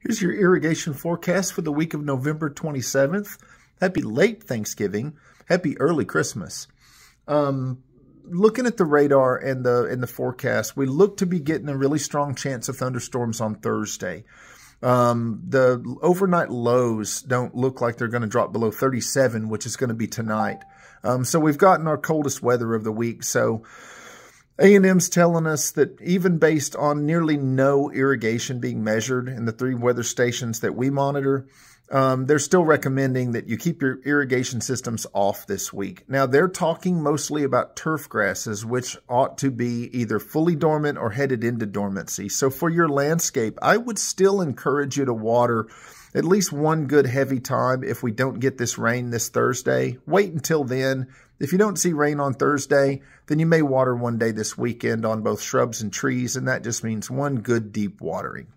Here's your irrigation forecast for the week of November 27th. Happy late Thanksgiving. Happy early Christmas. Um, looking at the radar and the and the forecast, we look to be getting a really strong chance of thunderstorms on Thursday. Um, the overnight lows don't look like they're going to drop below 37, which is going to be tonight. Um, so we've gotten our coldest weather of the week. So a&M's telling us that even based on nearly no irrigation being measured in the three weather stations that we monitor, um, they're still recommending that you keep your irrigation systems off this week. Now, they're talking mostly about turf grasses, which ought to be either fully dormant or headed into dormancy. So for your landscape, I would still encourage you to water at least one good heavy time if we don't get this rain this Thursday. Wait until then. If you don't see rain on Thursday, then you may water one day this weekend on both shrubs and trees, and that just means one good deep watering.